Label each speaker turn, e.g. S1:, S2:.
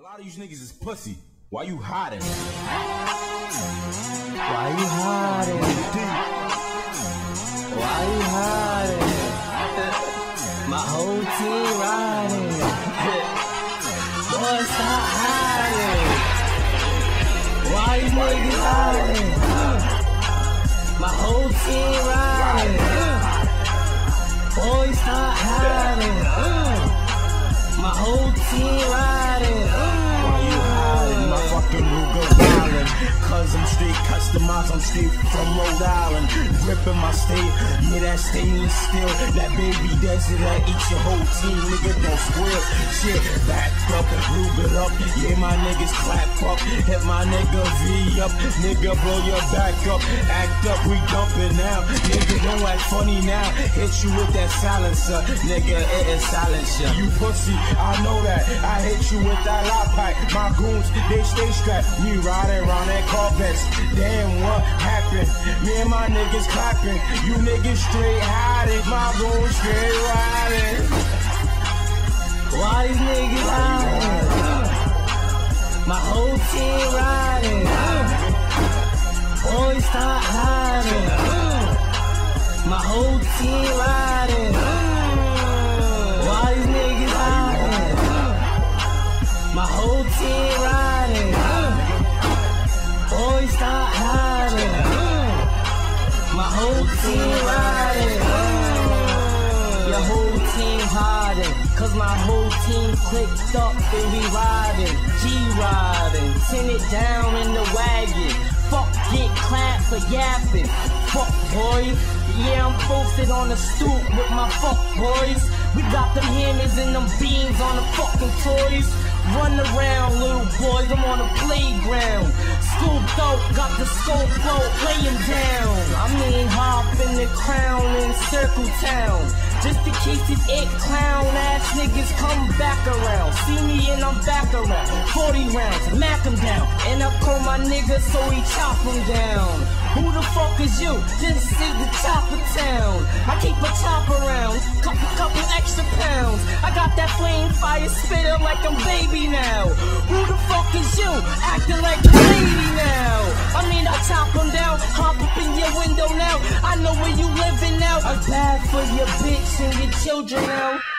S1: A lot of you niggas is pussy. Why you hiding?
S2: Why you hiding? Why you hiding? My whole team riding. Boy, stop hiding. Why you niggas hiding? My whole team riding. Boy, stop hiding. My whole team riding.
S1: Cause I'm straight customized, I'm straight from Rhode Island. Gripping my state, yeah, that stainless steel. That baby desert that eats your whole team, nigga, don't squeal. Shit, back up, lube it up. Yeah, my niggas clap up. Hit my nigga V up. Nigga, blow your back up. Act up, we dumping now. Nigga, don't act funny now. Hit you with that silencer. Nigga, it is silencer. You pussy, I know that. I hit you with that lock pipe. My goons, they stay strapped. We riding around that Corvettes. Damn, what happened? Me and my niggas clapping. You niggas straight hiding. My goons straight riding.
S2: Why these niggas hiding? My whole team riding. Boy, stop hiding. My whole team riding. Whole team riding. Your whole team hiding. Cause my whole team clicked up and we riding. G riding. Send it down in the wagon. Fuck get clapped for yapping. Fuck boy. Yeah, I'm posted on the stoop with my fuck boys. We got them hammers and them beams on the fucking toys. Run around, little boys, I'm on the playground. Got the scope out, lay 'em down. I mean, hop in the crown in Circle Town. Just in case these it clown ass niggas come back around. See me and I'm back around. 40 rounds, mac 'em down. And I call my niggas so he chop 'em down. Who the fuck is you? This is the top of town. I keep a chop around, couple couple extra pounds. I got that flame fire spitter like I'm baby now. Who the fuck is you? Acting like a lady now. Mean I chop 'em down, hop up in your window now. I know where you living now. I'm bad for your bitch and your children now.